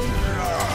Yeah.